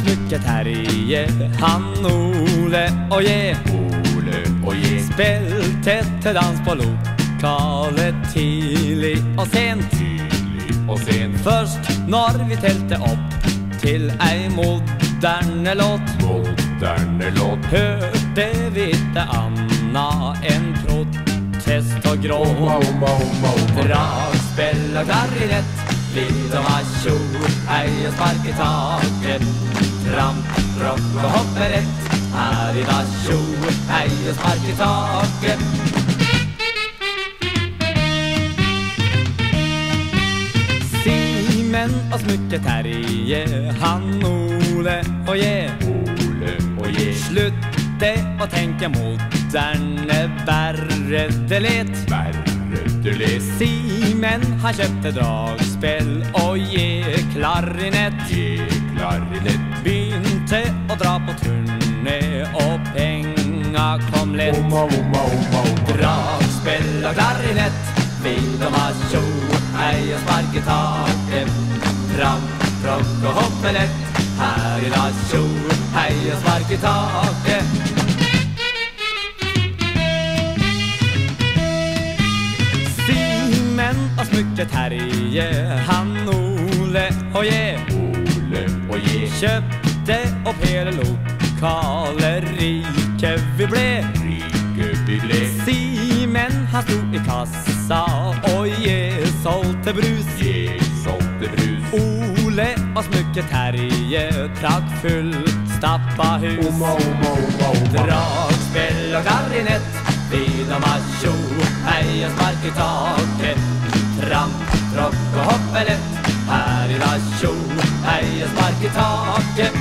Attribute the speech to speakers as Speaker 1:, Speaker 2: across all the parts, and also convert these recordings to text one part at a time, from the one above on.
Speaker 1: smykke Terje, han Ole og je.
Speaker 2: Ole og je.
Speaker 1: Spilte til dans på lokalet tidlig og sent.
Speaker 2: Tidlig og sent.
Speaker 1: Først når vi telte opp til ei moderne låt,
Speaker 2: Moderne låt.
Speaker 1: hørte vi ikke anna enn protest og gråt.
Speaker 2: Omma, omma, omma, omma.
Speaker 1: Dragspill og klarinett, om macho, hei og spark i taket. Tramp, tråkk og hopperett, her i nasjo, hei og spark i taket. Simen og smukke Terje, han Ole og je.
Speaker 2: Ole og je.
Speaker 1: Slutte å tenke moderne, verre det let.
Speaker 2: Verre du.
Speaker 1: Simen har kjøpt et dragspill og je klarinett.
Speaker 2: Je klarinett.
Speaker 1: Begynte å dra på turné, og penga kom lett. Dragspill og klarinett, vil de ha tjo, hei og spark i taket. Fram, tråkk og hoppe lett, her i nasjo, hei og spark i taket. Simen Terje, han Ole og je.
Speaker 2: Ole og je.
Speaker 1: Kjøpte opp hele lokale, rike vi ble.
Speaker 2: Rike vi ble.
Speaker 1: Simen han sto i kassa, og jeg solgte brus.
Speaker 2: Je solgte brus.
Speaker 1: Ole og smykket Terje trakk fullstappa hus.
Speaker 2: Oma, oma, oma, oma.
Speaker 1: Dragspill og klarinett, vin og macho, hei og spark i taket. Her i nasjo, hei og spark i taket.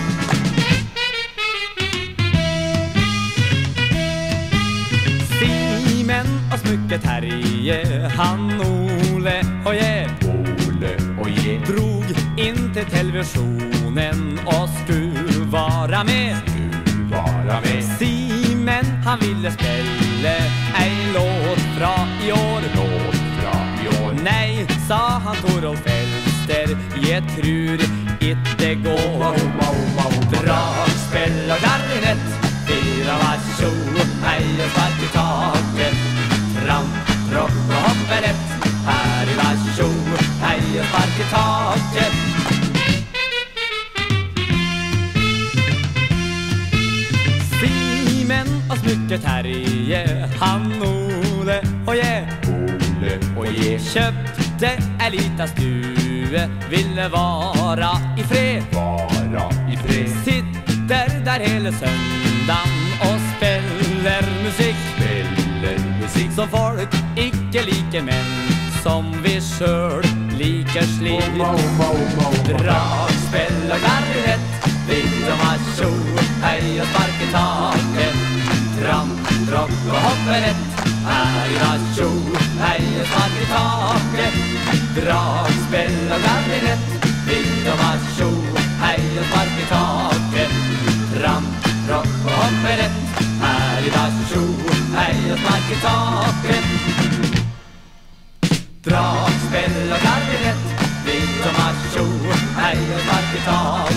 Speaker 1: Simen og smukke Terje, han Ole og jeg
Speaker 2: Ole og jeg.
Speaker 1: drog inn til televisjonen og skulle være med.
Speaker 2: Du vara med.
Speaker 1: Simen han ville spille ei låt jeg trur det går. Dragspill og klarinett, fire macho, hei og spark i taket. Tramp, tropp og hoppe lett, her i macho, hei og spark i taket. Og smukke Terje, han Ole og jeg.
Speaker 2: Ole og jeg
Speaker 1: Kjøpte ei lita stue, ville vara i fred.
Speaker 2: Vara i fred.
Speaker 1: Sitter der hele søndagen og spiller musikk
Speaker 2: Spiller musikk.
Speaker 1: som folk ikke liker, men som vi sjøl liker slik.
Speaker 2: Omma, Heiatjo, heiesmann i taket.
Speaker 1: Dragspill og gardinett. Vidde og klarinett. Fidomasjo, heiesmann i taket. Ramp, rock og hopperett. Heiatjo, heiesmann i taket. Dragspill og gardinett. Vidde og klarinett. Fidomasjo, heiesmann i taket.